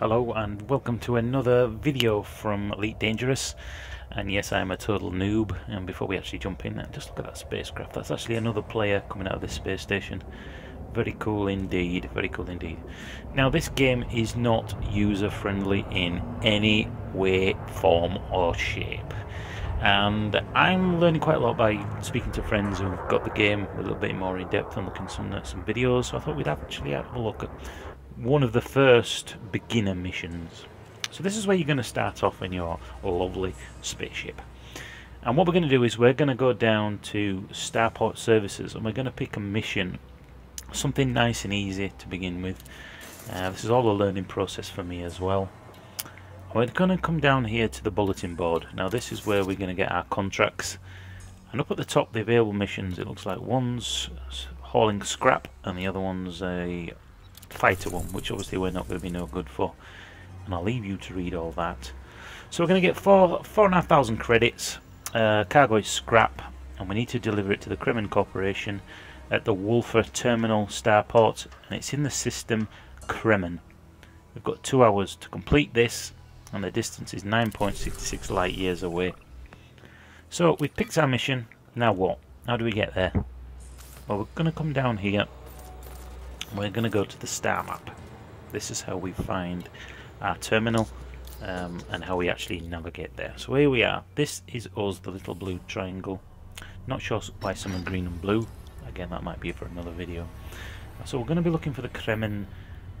Hello and welcome to another video from Elite Dangerous. And yes I'm a total noob. And before we actually jump in just look at that spacecraft. That's actually another player coming out of this space station. Very cool indeed very cool indeed. Now this game is not user friendly in any way form or shape. And I'm learning quite a lot by speaking to friends who've got the game a little bit more in depth and looking some some videos. So I thought we'd actually have a look at one of the first beginner missions. So this is where you're going to start off in your lovely spaceship. And what we're going to do is we're going to go down to Starport Services and we're going to pick a mission. Something nice and easy to begin with. Uh, this is all a learning process for me as well. We're going to come down here to the bulletin board. Now this is where we're going to get our contracts. And up at the top the available missions it looks like one's hauling scrap and the other one's a fighter one, which obviously we're not going to be no good for. And I'll leave you to read all that. So we're going to get four four and a half thousand credits. Uh, cargo is scrap, and we need to deliver it to the Kremen Corporation at the Wolfer Terminal Starport, and it's in the system Kremen. We've got two hours to complete this, and the distance is 9.66 light years away. So we've picked our mission. Now what? How do we get there? Well, we're going to come down here we're going to go to the star map. This is how we find our terminal um, and how we actually navigate there. So here we are. This is us, the little blue triangle. Not sure why some are green and blue. Again, that might be for another video. So we're going to be looking for the Kremen.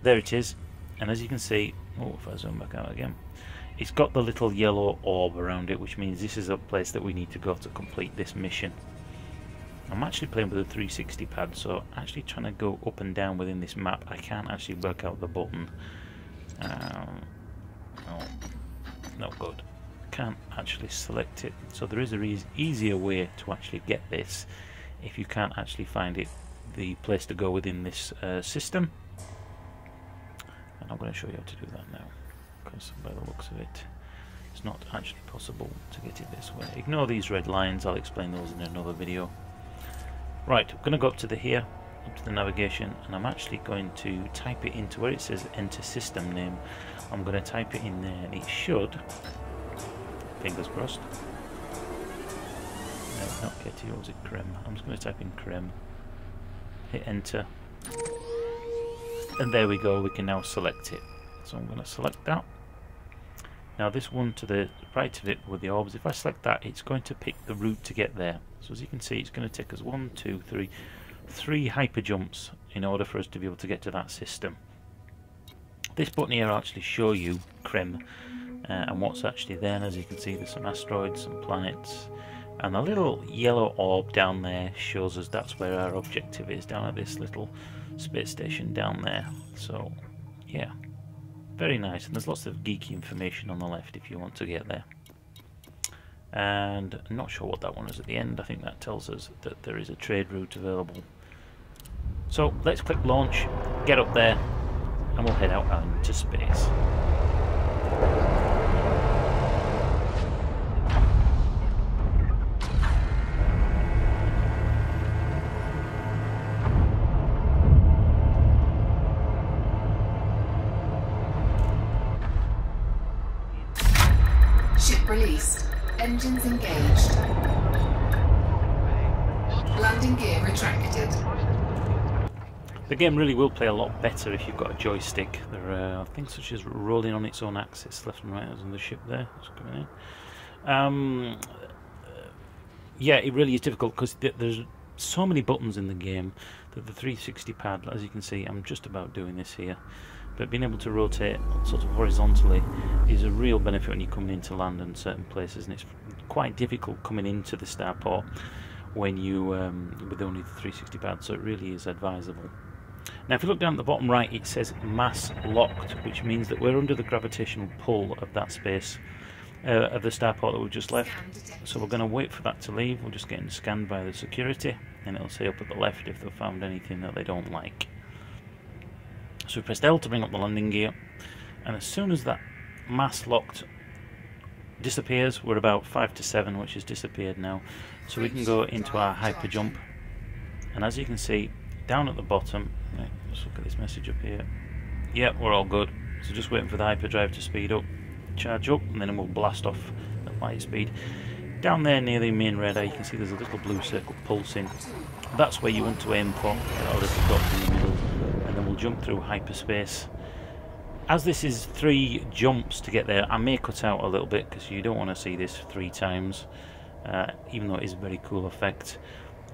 There it is. And as you can see, oh, if I zoom back out again, it's got the little yellow orb around it, which means this is a place that we need to go to complete this mission. I'm actually playing with a 360 pad, so actually trying to go up and down within this map, I can't actually work out the button. Um, no, not good. Can't actually select it. So there is a e easier way to actually get this if you can't actually find it, the place to go within this uh, system. And I'm going to show you how to do that now, because by the looks of it, it's not actually possible to get it this way. Ignore these red lines, I'll explain those in another video. Right, I'm going to go up to the here, up to the navigation, and I'm actually going to type it into where it says enter system name. I'm going to type it in there, and it should, fingers crossed, no, not Ketty, or was it Krem? I'm just going to type in Krem, hit enter, and there we go, we can now select it. So I'm going to select that. Now this one to the right of it with the orbs, if I select that, it's going to pick the route to get there. So as you can see, it's going to take us one, two, three, three hyper jumps in order for us to be able to get to that system. This button here will actually show you Krem uh, and what's actually there. And as you can see, there's some asteroids, some planets, and a little yellow orb down there shows us that's where our objective is, down at this little space station down there. So, yeah, very nice. And there's lots of geeky information on the left if you want to get there and I'm not sure what that one is at the end. I think that tells us that there is a trade route available. So let's click launch, get up there, and we'll head out into space. Released. Engines engaged. Landing gear retracted. The game really will play a lot better if you've got a joystick. There are things such as rolling on its own axis, left and right, as on the ship there. coming in. Um, yeah, it really is difficult because there's so many buttons in the game that the 360 pad, as you can see, I'm just about doing this here but being able to rotate sort of horizontally is a real benefit when you're coming into land and certain places and it's quite difficult coming into the starport when you um, with only the 360 pad so it really is advisable. Now if you look down at the bottom right it says mass locked which means that we're under the gravitational pull of that space uh, of the starport that we've just left. So we're going to wait for that to leave. We're just getting scanned by the security and it'll say up at the left if they've found anything that they don't like so we pressed L to bring up the landing gear, and as soon as that mass locked disappears, we're about 5 to 7, which has disappeared now. So we can go into our hyper jump, and as you can see, down at the bottom, right, let's look at this message up here. Yep, we're all good. So just waiting for the hyperdrive to speed up, charge up, and then we'll blast off at light speed. Down there near the main radar, you can see there's a little blue circle pulsing. That's where you want to aim for, little dot in the jump through hyperspace. As this is three jumps to get there, I may cut out a little bit because you don't want to see this three times, uh, even though it is a very cool effect.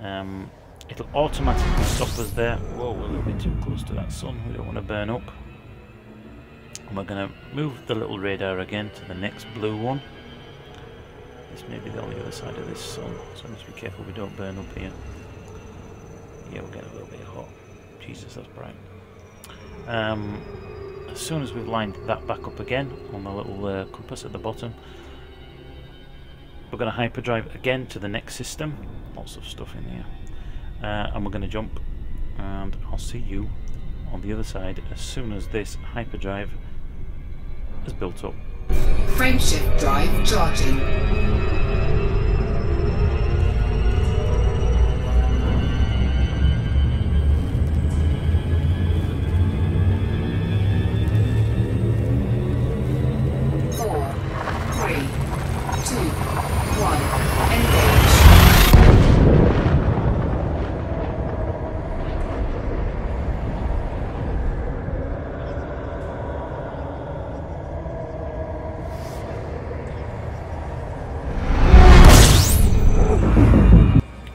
Um, it'll automatically stop us there. Whoa, we're a little bit too close to that sun, we don't want to burn up. And we're going to move the little radar again to the next blue one. This may be on the other side of this sun, so let's be careful we don't burn up here. Yeah, we're getting a little bit hot. Jesus, that's bright. Um, as soon as we've lined that back up again on the little uh, compass at the bottom, we're going to hyperdrive again to the next system. Lots of stuff in here. Uh, and we're going to jump, and I'll see you on the other side as soon as this hyperdrive is built up. Frameshift drive charging.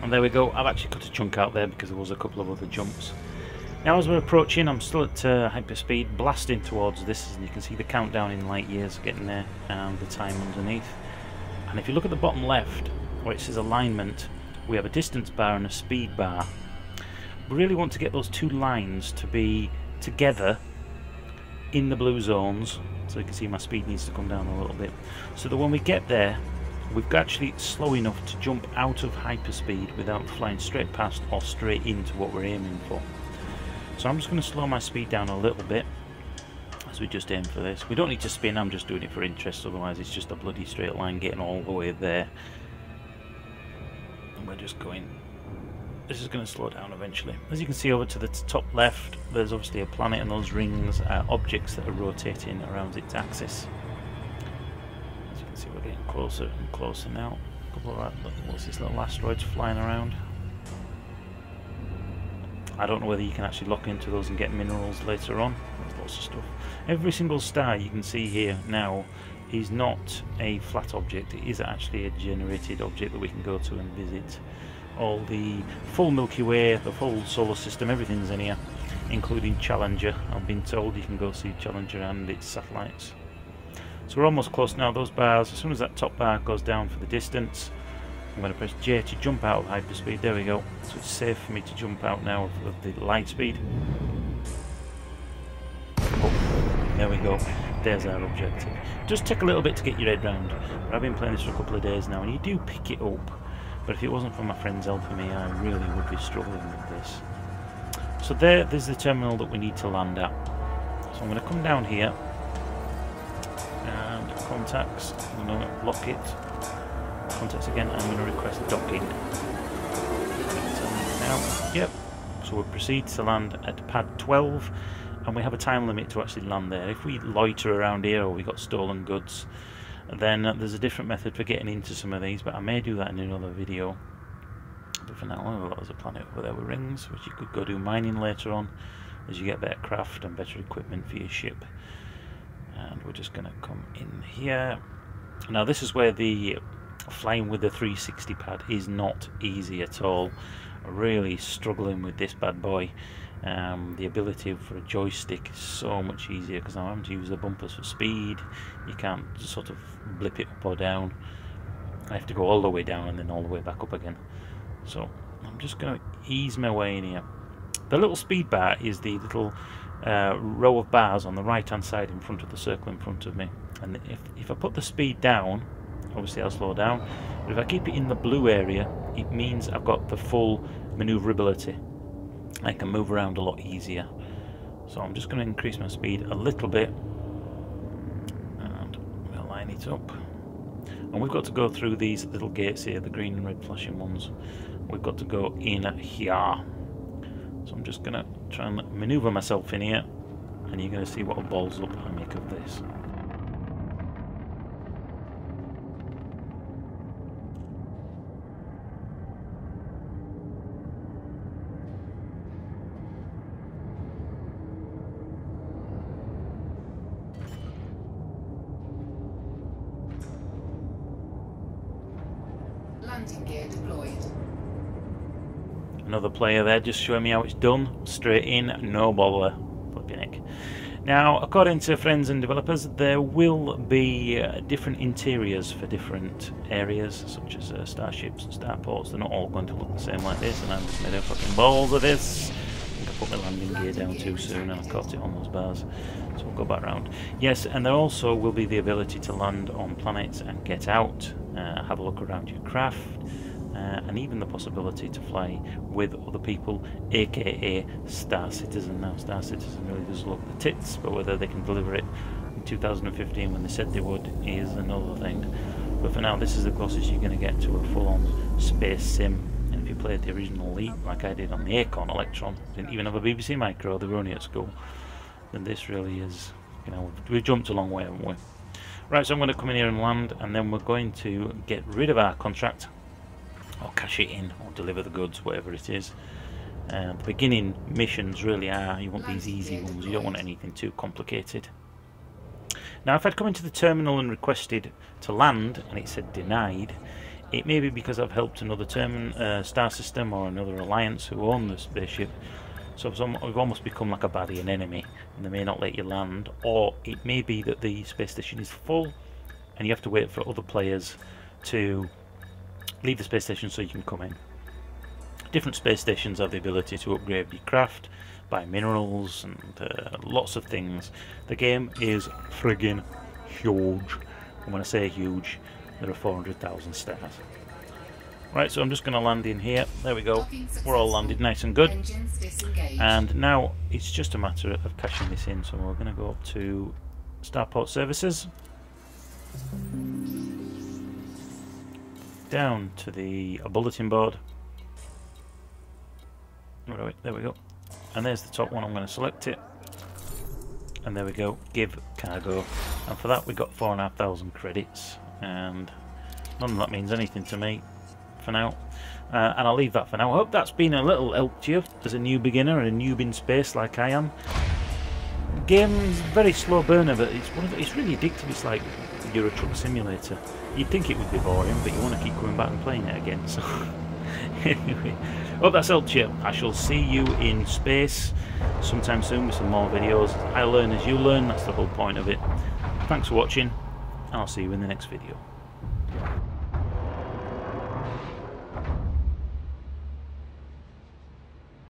And there we go. I've actually cut a chunk out there because there was a couple of other jumps. Now as we're approaching, I'm still at uh, hyperspeed, blasting towards this, and you can see the countdown in light years getting there, and the time underneath. And if you look at the bottom left, where it says alignment, we have a distance bar and a speed bar. We really want to get those two lines to be together in the blue zones, so you can see my speed needs to come down a little bit, so that when we get there, we've actually slow enough to jump out of hyperspeed without flying straight past or straight into what we're aiming for. So I'm just going to slow my speed down a little bit as we just aim for this. We don't need to spin, I'm just doing it for interest, otherwise it's just a bloody straight line getting all the way there. And we're just going... This is going to slow down eventually. As you can see over to the top left, there's obviously a planet and those rings are objects that are rotating around its axis. See we're getting closer and closer now. A couple of what's this little asteroids flying around? I don't know whether you can actually lock into those and get minerals later on. There's lots of stuff. Every single star you can see here now is not a flat object. It is actually a generated object that we can go to and visit. All the full Milky Way, the full solar system, everything's in here, including Challenger. I've been told you can go see Challenger and its satellites. So we're almost close now. Those bars, as soon as that top bar goes down for the distance, I'm going to press J to jump out of hyperspeed. There we go. So it's safe for me to jump out now of, the light speed. Oh, there we go. There's our objective. Just take a little bit to get your head round. I've been playing this for a couple of days now, and you do pick it up. But if it wasn't for my friends helping me, I really would be struggling with this. So there, there's the terminal that we need to land at. So I'm going to come down here contacts. I'm going to lock it contacts again. I'm going to request docking. Now, yep. So we'll proceed to land at pad 12, and we have a time limit to actually land there. If we loiter around here or we got stolen goods, then there's a different method for getting into some of these, but I may do that in another video. But for now, there's a planet over there with rings, which you could go do mining later on, as you get better craft and better equipment for your ship. And we're just going to come in here. Now this is where the flying with the 360 pad is not easy at all. Really struggling with this bad boy. Um, the ability for a joystick is so much easier because I'm having to use the bumpers for speed. You can't sort of blip it up or down. I have to go all the way down and then all the way back up again. So I'm just going to ease my way in here. The little speed bar is the little uh, row of bars on the right hand side in front of the circle in front of me. And if, if I put the speed down, obviously I'll slow down. But if I keep it in the blue area, it means I've got the full maneuverability. I can move around a lot easier. So I'm just going to increase my speed a little bit. And we'll line it up. And we've got to go through these little gates here, the green and red flashing ones. We've got to go in here. So I'm just going to try and maneuver myself in here. and you're going to see what a balls up I make of this. Landing gear deployed. Another player there just showing me how it's done. Straight in, no bother. Flipping heck. Now, according to friends and developers, there will be uh, different interiors for different areas, such as uh, starships and starports. They're not all going to look the same like this, and I'm just made a fucking balls of this. I think I put my landing gear down too soon, and I caught it on those bars. So we'll go back round. Yes, and there also will be the ability to land on planets and get out, uh, have a look around your craft, uh, and even the possibility to fly with other people, aka Star Citizen. Now, Star Citizen really does look the tits, but whether they can deliver it in 2015 when they said they would is another thing. But for now, this is the closest you're going to get to a full-on space sim. And if you played the original Elite, like I did on the Acorn Electron, didn't even have a BBC Micro, they were only at school, then this really is, you know, we've jumped a long way, haven't we? Right, so I'm going to come in here and land, and then we're going to get rid of our contract or cash it in or deliver the goods, whatever it is. Uh, the beginning missions really are, you want these easy ones, you don't want anything too complicated. Now if I'd come into the terminal and requested to land and it said denied, it may be because I've helped another term, uh, star system or another alliance who own the spaceship. So we've almost become like a baddie, an enemy, and they may not let you land. Or it may be that the space station is full and you have to wait for other players to leave the space station so you can come in. Different space stations have the ability to upgrade your craft, buy minerals and uh, lots of things. The game is friggin' huge. And when I say huge, there are 400,000 stars. Right, so I'm just going to land in here. There we go. We're all landed nice and good. And now it's just a matter of cashing this in. So we're going to go up to Starport Services down to the bulletin board. Right, there we go. And there's the top one. I'm going to select it. And there we go. Give cargo. And for that we got four and a half thousand credits. And none of that means anything to me for now. Uh, and I'll leave that for now. I hope that's been a little help to you as a new beginner and a noob in space like I am. Game's very slow burner, but it's one of the, it's really addictive. It's like Euro Truck Simulator. You'd think it would be boring, but you want to keep coming back and playing it again. So anyway, hope that's helped you. I shall see you in space sometime soon with some more videos. I learn as you learn. That's the whole point of it. Thanks for watching. I'll see you in the next video.